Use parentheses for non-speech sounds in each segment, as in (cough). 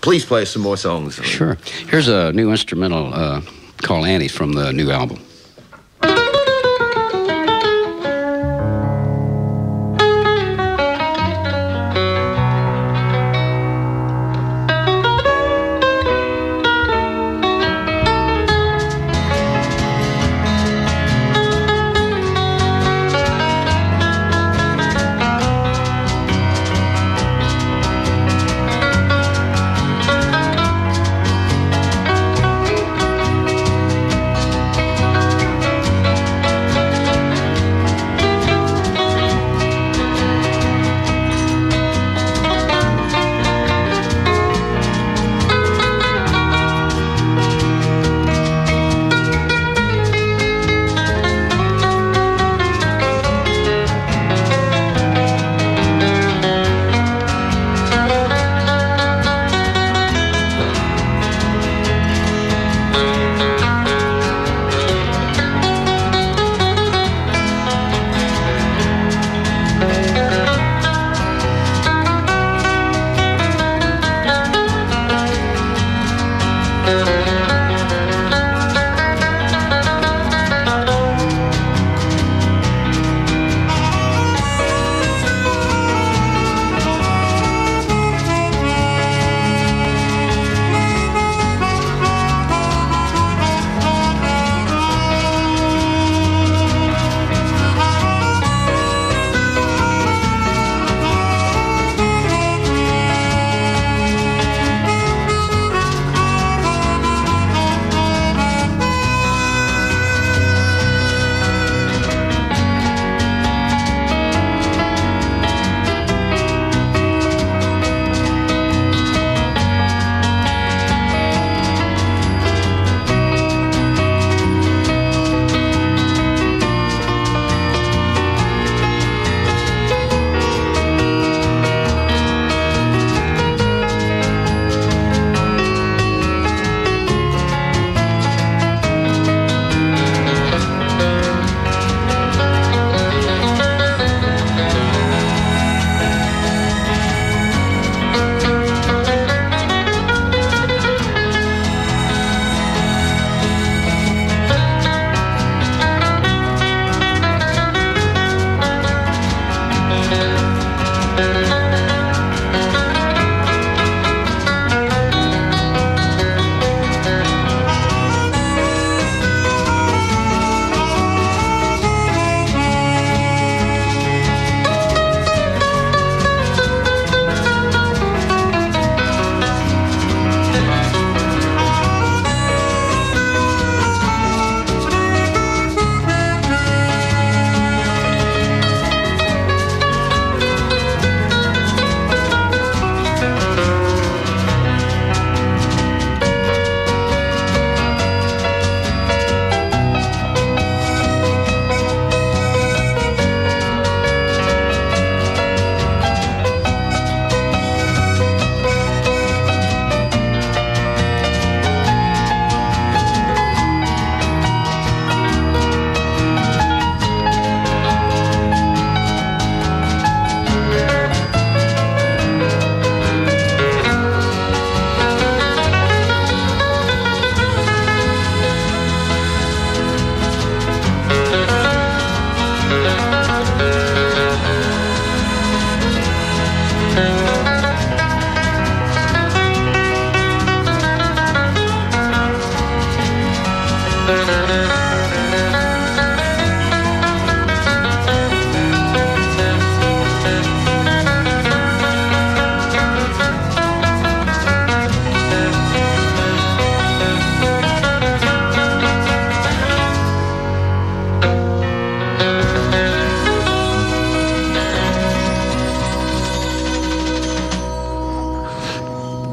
Please play some more songs. Sure. Here's a new instrumental uh, called Annie from the new album.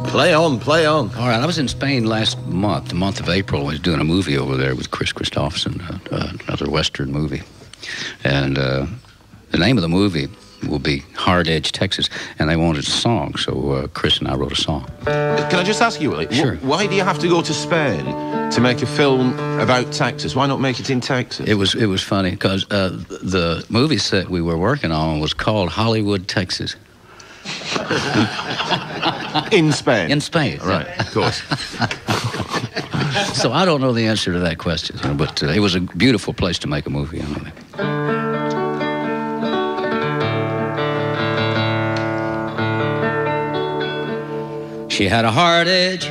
Play on, play on. All right, I was in Spain last month, the month of April. I was doing a movie over there with Kris Kristofferson, uh, uh, another Western movie. And uh, the name of the movie will be Hard Edge, Texas. And they wanted a song, so uh, Kris and I wrote a song. Can I just ask you, Willie? Sure. wh- Why do you have to go to Spain to make a film about Texas? Why not make it in Texas? It was it was funny because uh, the movie set we were working on was called Hollywood, Texas. (laughs) (laughs) In Spain. In Spain, Right, of course. (laughs) So I don't know the answer to that question, you know, but uh, it was a beautiful place to make a movie. I know. She had a hard edge,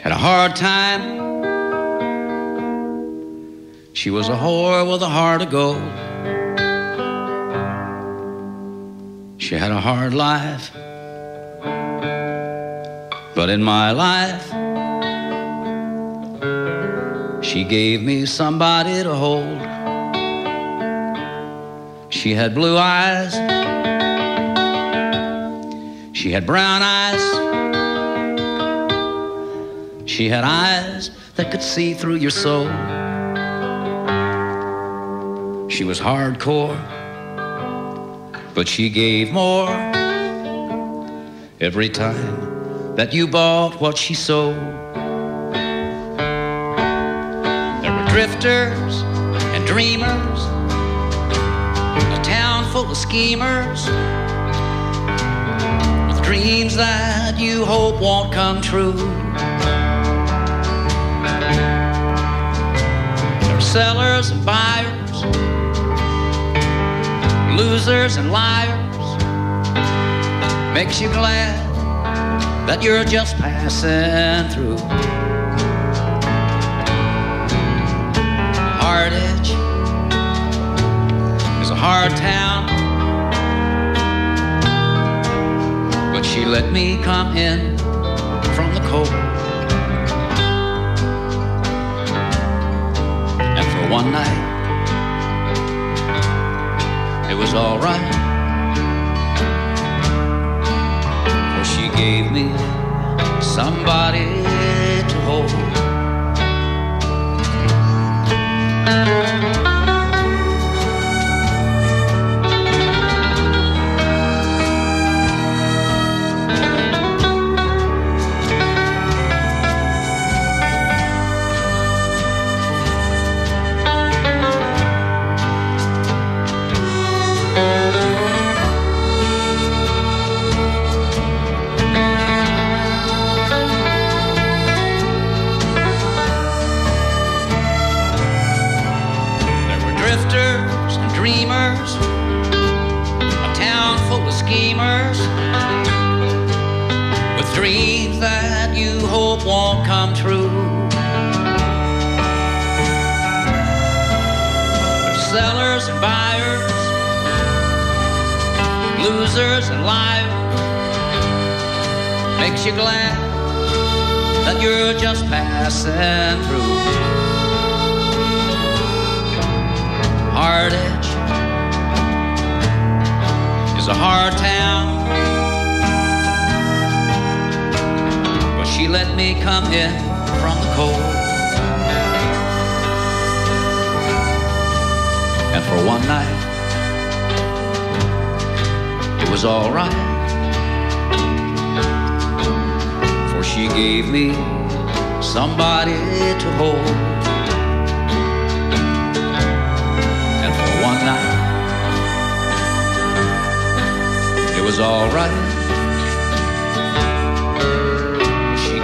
had a hard time. She was a whore with a heart of gold. She had a hard life. But in my life, she gave me somebody to hold. She had blue eyes. She had brown eyes. She had eyes that could see through your soul. She was hardcore, but she gave more every time that you bought what she sold. There were drifters and dreamers, a town full of schemers, with dreams that you hope won't come true. There were sellers and buyers, losers and liars. Makes you glad that you're just passing through. Hard Edge is a hard town, but she let me come in from the cold. And for one night, was all right. For she gave me somebody to hold. Hope won't come true. Sellers and buyers, losers and liars. Makes you glad that you're just passing through. Hard Edge is a hard town. Let me come in from the cold. And for one night, it was all right. For she gave me somebody to hold. and for one night it was all